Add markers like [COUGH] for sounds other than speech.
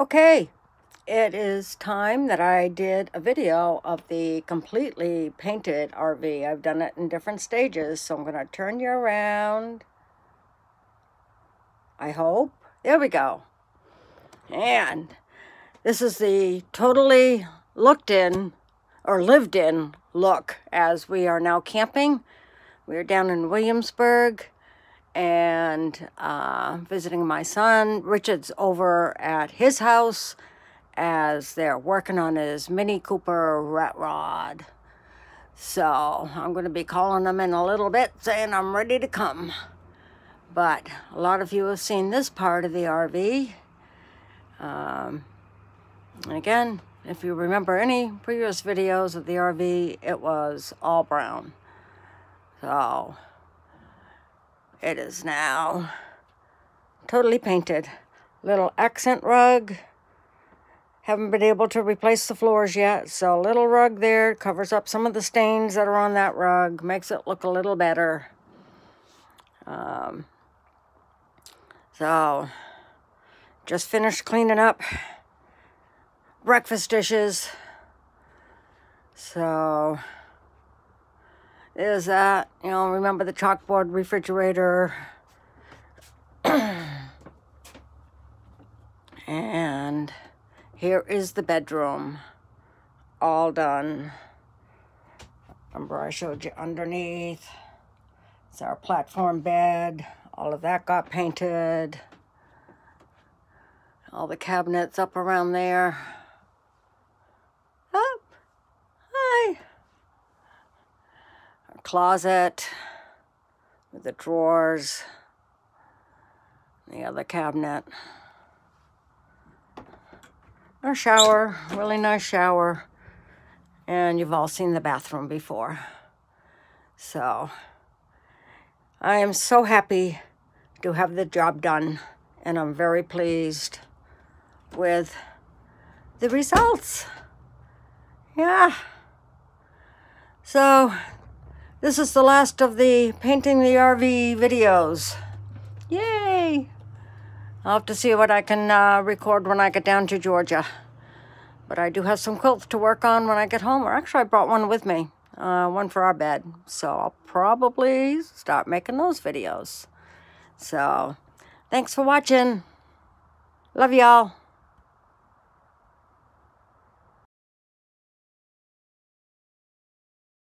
Okay, it is time that I did a video of the completely painted RV. I've done it in different stages, so I'm going to turn you around. I hope. There we go. And this is the totally looked in or lived in look as we are now camping. We're down in Williamsburg and uh, visiting my son. Richard's over at his house as they're working on his Mini Cooper rat rod. So I'm going to be calling them in a little bit saying I'm ready to come. But a lot of you have seen this part of the RV. Um, and again, if you remember any previous videos of the RV, it was all brown. So it is now totally painted. Little accent rug. Haven't been able to replace the floors yet, so a little rug there covers up some of the stains that are on that rug, makes it look a little better. Um, so, just finished cleaning up breakfast dishes. So, is that, you know, remember the chalkboard refrigerator. [CLEARS THROAT] and here is the bedroom. All done. Remember I showed you underneath. It's our platform bed. All of that got painted. All the cabinets up around there. Up. Hi. Our closet with the drawers. The other cabinet. Our shower, really nice shower. And you've all seen the bathroom before. So, I am so happy to have the job done. And I'm very pleased with the results. Yeah. So, this is the last of the painting the RV videos. Yay! I'll have to see what I can uh, record when I get down to Georgia. But I do have some quilts to work on when I get home. Or actually, I brought one with me. Uh, one for our bed. So I'll probably start making those videos. So, thanks for watching. Love y'all.